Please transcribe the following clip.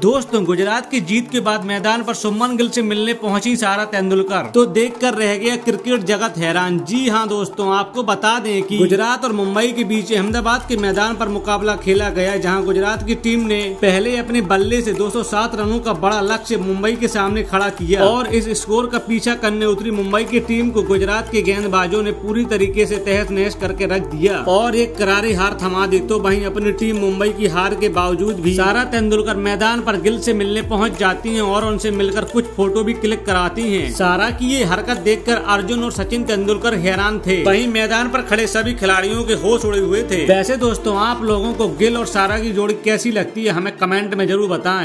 दोस्तों, गुजरात की जीत के बाद मैदान पर सुमन गिल से मिलने पहुँची सारा तेंदुलकर। तो देखकर रह गया क्रिकेट जगत हैरान। जी हाँ दोस्तों, आपको बता दें कि गुजरात और मुंबई के बीच अहमदाबाद के मैदान पर मुकाबला खेला गया, जहाँ गुजरात की टीम ने पहले अपने बल्ले से 207 रनों का बड़ा लक्ष्य मुंबई के सामने खड़ा किया। और इस स्कोर का पीछा करने उतरी मुंबई की टीम को गुजरात के गेंदबाजों ने पूरी तरीके से तहस नहस करके रख दिया। और एक करारी हार थमा दी तो वही अपनी टीम मुंबई की हार के बावजूद भी सारा तेंदुलकर मैदान पर गिल से मिलने पहुँच जाती हैं और उनसे मिलकर कुछ फ़ोटो भी क्लिक कराती हैं। सारा की ये हरकत देखकर अर्जुन और सचिन तेंदुलकर हैरान थे। वहीं मैदान पर खड़े सभी खिलाड़ियों के होश उड़े हुए थे। वैसे दोस्तों, आप लोगों को गिल और सारा की जोड़ी कैसी लगती है, हमें कमेंट में ज़रूर बताएँ।